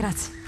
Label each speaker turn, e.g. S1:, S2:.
S1: Grazie.